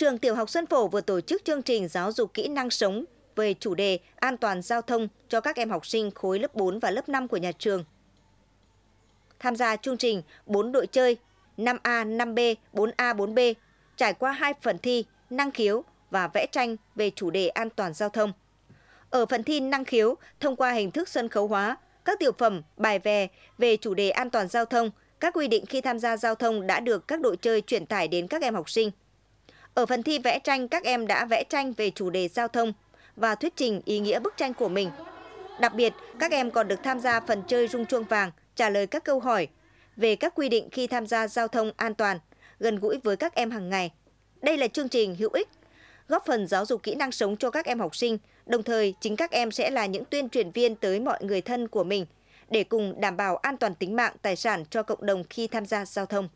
Trường Tiểu học Xuân Phổ vừa tổ chức chương trình giáo dục kỹ năng sống về chủ đề an toàn giao thông cho các em học sinh khối lớp 4 và lớp 5 của nhà trường. Tham gia chương trình 4 đội chơi 5A, 5B, 4A, 4B trải qua hai phần thi năng khiếu và vẽ tranh về chủ đề an toàn giao thông. Ở phần thi năng khiếu, thông qua hình thức sân khấu hóa, các tiểu phẩm, bài về về chủ đề an toàn giao thông, các quy định khi tham gia giao thông đã được các đội chơi truyền tải đến các em học sinh. Ở phần thi vẽ tranh, các em đã vẽ tranh về chủ đề giao thông và thuyết trình ý nghĩa bức tranh của mình. Đặc biệt, các em còn được tham gia phần chơi rung chuông vàng, trả lời các câu hỏi về các quy định khi tham gia giao thông an toàn, gần gũi với các em hàng ngày. Đây là chương trình hữu ích, góp phần giáo dục kỹ năng sống cho các em học sinh, đồng thời chính các em sẽ là những tuyên truyền viên tới mọi người thân của mình để cùng đảm bảo an toàn tính mạng, tài sản cho cộng đồng khi tham gia giao thông.